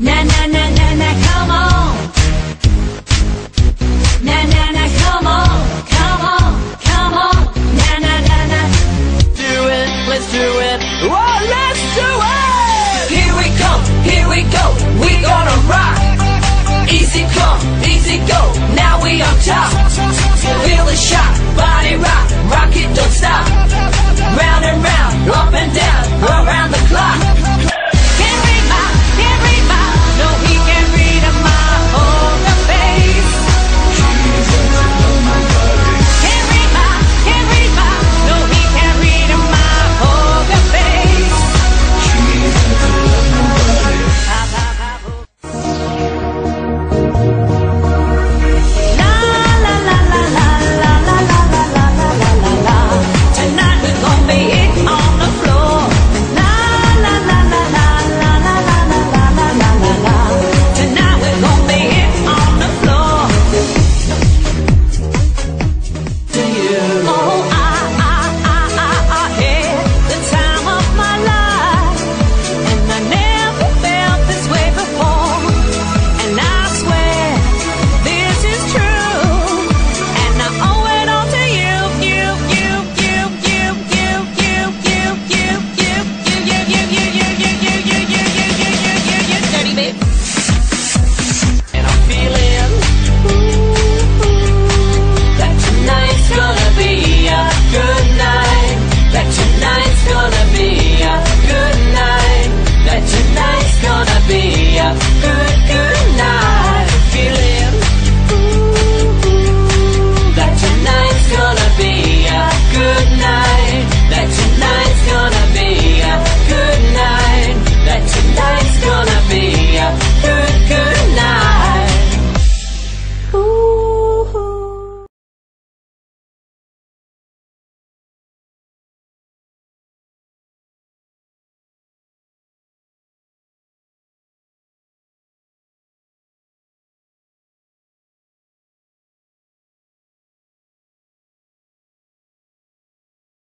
Na na na love.